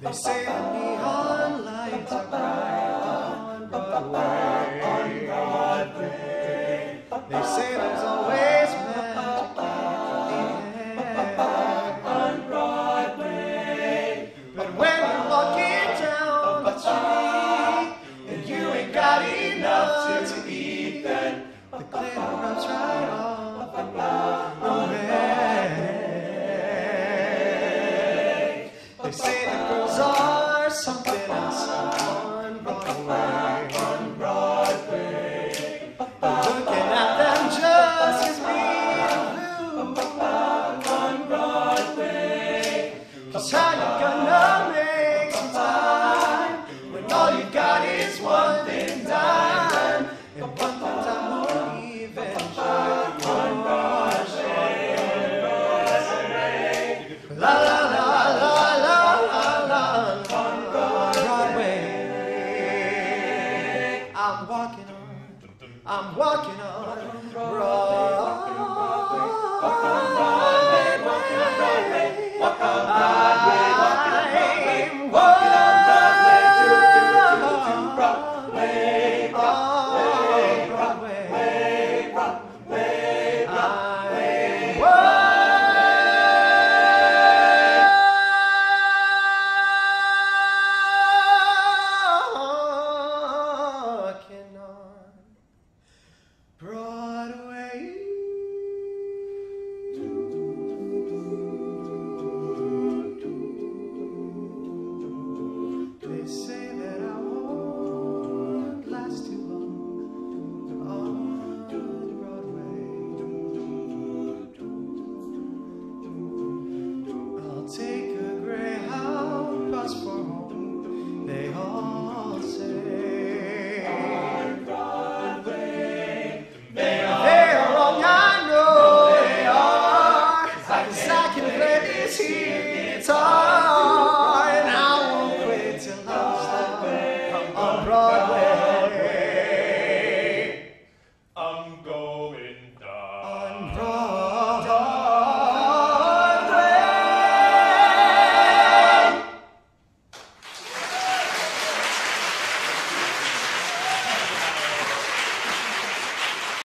They say the neon lights are bright on Broadway. They say that Cause how you gonna make some time when all you got is one thin dime and one thin dime won't even on La la la la la la la Broadway. I'm walking on, I'm walking on Broadway. brought and I won't wait till love stop on Broadway. I'm going.